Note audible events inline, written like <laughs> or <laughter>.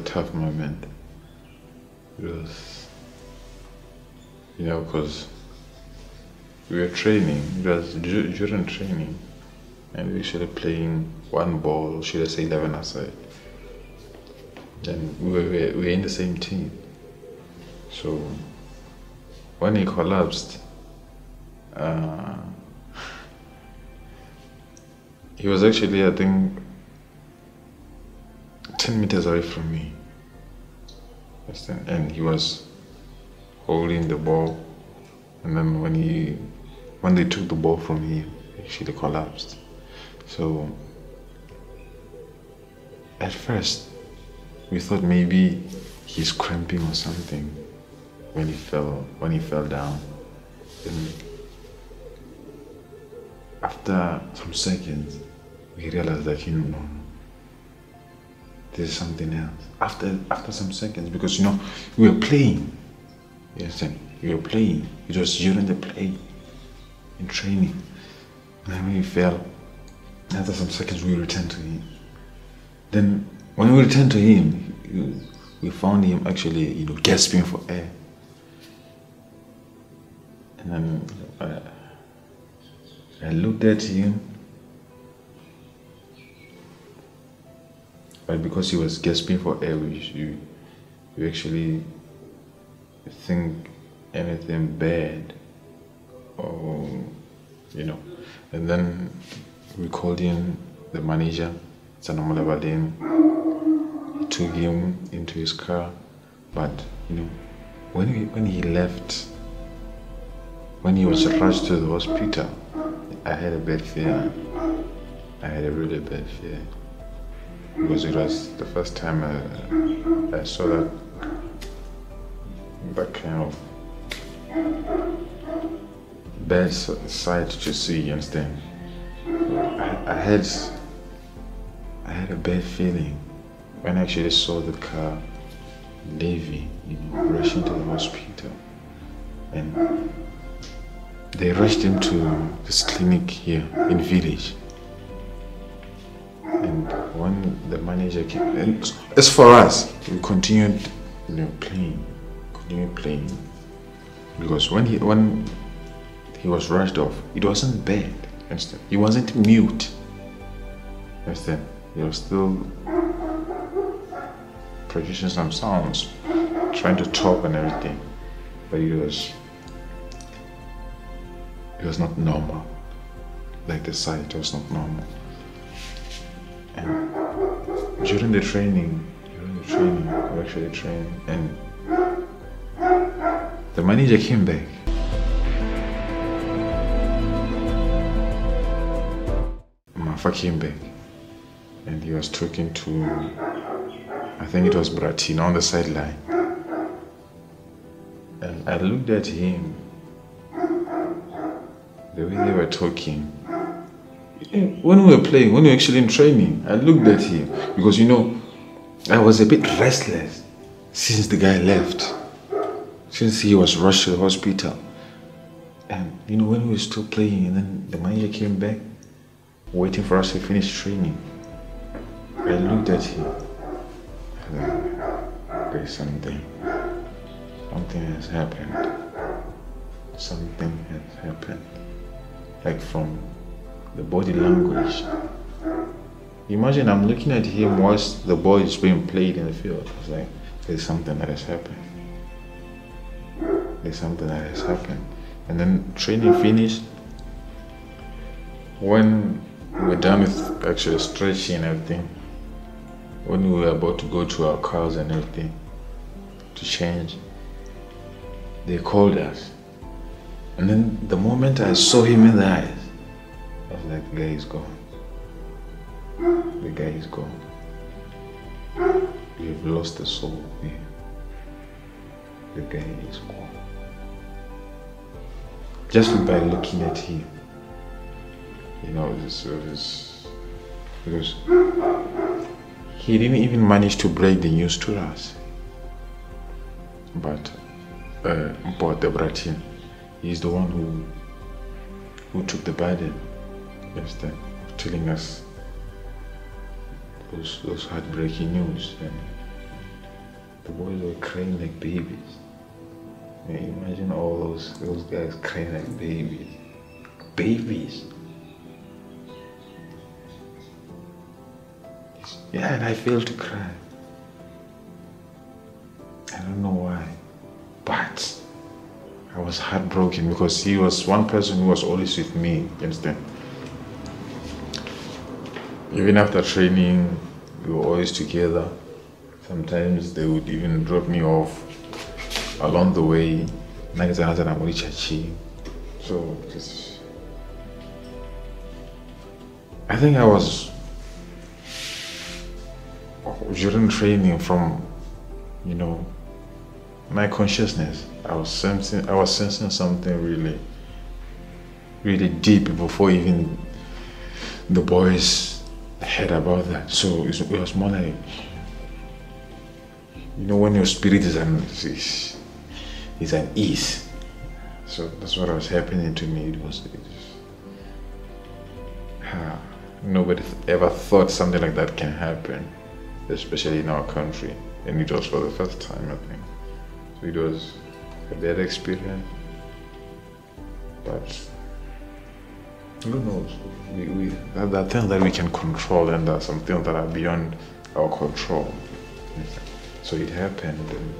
tough moment. It was, you know, because we were training, it was during training, and we have playing one ball, should I say 11 aside. And we were, we were in the same team. So when he collapsed, uh, <laughs> he was actually, I think, 10 meters away from me. And he was holding the ball. And then when he, when they took the ball from him, he actually collapsed. So at first, we thought maybe he's cramping or something when he fell when he fell down. And after some seconds, we realized that you know there's something else. After after some seconds, because you know we were playing. Yes, and we were playing. It was during the play in training. And then he fell, after some seconds we returned to him. Then when we returned to him, we found him actually, you know, gasping for air. And then uh, I looked at him, but because he was gasping for air, you, we actually think anything bad or, you know. And then we called in the manager, Badin, took him into his car. But, you know, when he, when he left, when he was rushed to the hospital, I had a bad feeling. I had a really bad feeling. Because it was the first time I, I saw that, that kind of bad sight to see, you understand? I, I had I had a bad feeling when I actually saw the car leaving, you know, rushing to the hospital. And they rushed him to this clinic here in village. The manager came, and as for us, we continued, you know, playing, continued playing, because when he when he was rushed off, it wasn't bad. Understand? He wasn't mute. Understand? He was still producing some sounds, trying to talk and everything. But it was it was not normal. Like the sight was not normal. And during the training, during the training, we actually trained and the manager came back Mafa came back and he was talking to, I think it was Bratino on the sideline. And I looked at him, the way they were talking. When we were playing, when we were actually in training, I looked at him because you know, I was a bit restless since the guy left, since he was rushed to the hospital. And you know, when we were still playing, and then the manager came back, waiting for us to finish training. I looked at him. There's something. Something has happened. Something has happened. Like from the body language. Imagine I'm looking at him whilst the ball is being played in the field. It's like there's something that has happened. There's something that has happened. And then training finished. When we were done with actually stretching and everything, when we were about to go to our cars and everything to change, they called us. And then the moment I saw him in the eyes, Was like, the guy is gone. The guy is gone. You've lost the soul here. The guy is gone. Just by looking at him, you know, this was because he didn't even manage to break the news to us. But uh, but the Bratin, he's the one who who took the burden, understand, telling us those those heartbreaking news. And the boys were crying like babies. Yeah, imagine all those those guys crying like babies. Babies. Yeah, and I failed to cry. I don't know why. But I was heartbroken because he was one person who was always with me, you understand? Even after training, we were always together. Sometimes they would even drop me off along the way. So just I think I was during training from you know my consciousness I was sensing I was sensing something really really deep before even the boys heard about that. So it was more like you know when your spirit is an is, is an ease. So that's what was happening to me. It was, it was nobody ever thought something like that can happen especially in our country. And it was for the first time I think. So it was a bad experience. But who knows we, we there are things that we can control and there are some things that are beyond our control. So it happened and